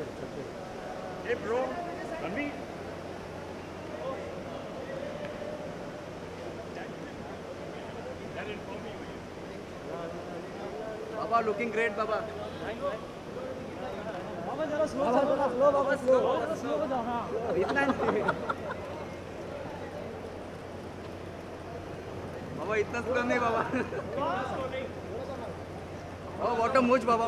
Hey bro, Ranveer. बाबा looking great बाबा बाबा जरा स्लो जरा स्लो बाबा स्लो स्लो हो। जाओ हाँ इतना बाबा इतना स्लो नहीं बाबा वॉटर मूज बाबा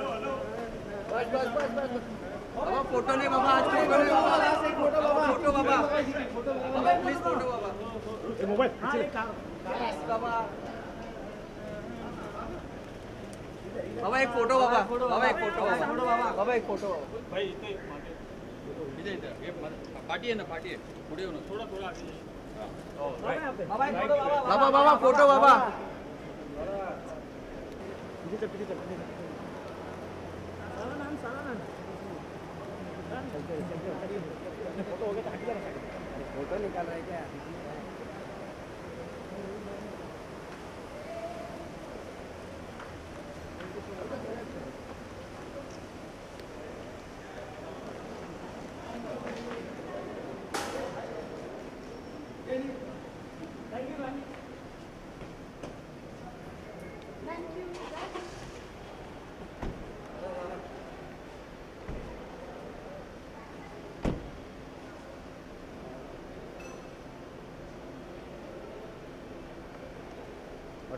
बस बस बस बस बस। बाबा फ़ोटो नहीं बाबा आज फ़ोटो नहीं बाबा फ़ोटो बाबा फ़ोटो बाबा बाबा प्लीज़ फ़ोटो बाबा मोबाइल बाबा बाबा एक फ़ोटो बाबा बाबा एक फ़ोटो बाबा बाबा एक फ़ोटो भाई इथे मागे. इथे इथे हे मा- पाठी ना पाठी आहे पुढे ना थोडा थोडा आगे. बाबा यहाँ पे बाबा एक फ़ोटो बाबा बाबा. बाबा फ़ोटो बाबा. पीछे चल पीछे चल पीछे. नाम नाम चलिए फ़ोटो हो गया. फ़ोटो निकाल रहा है क्या?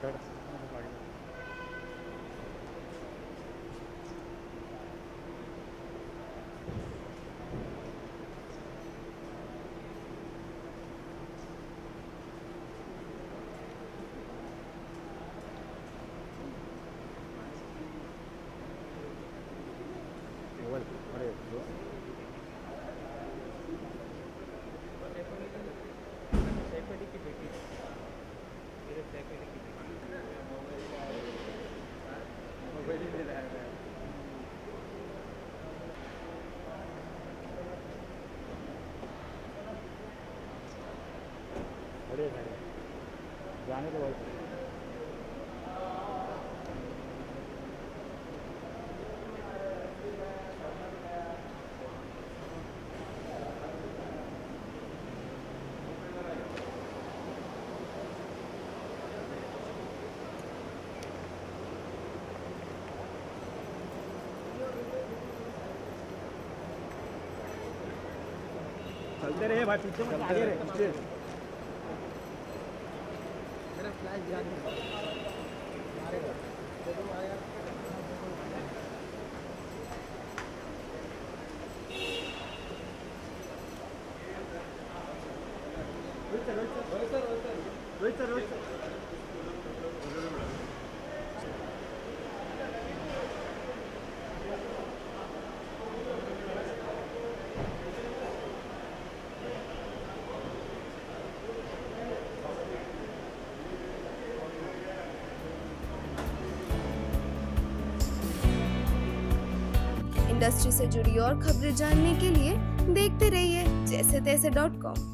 हट हट. आगे. मोबाइल अरे जो सैफअली की बेटी मेरे सैफअली की बेटी मोबाइल ही दे रहा है अरे नहीं जाने दो भाई। चलते रहे भाई पीछे मत आगे रहे पीछे मेरा फ्लैश गिरा दे मारेगा दे दो मारेगा Rohit sir Rohit sir industry से जुड़ी और खबरें जानने के लिए देखते रहिए जैसे तैसे डॉट कॉम।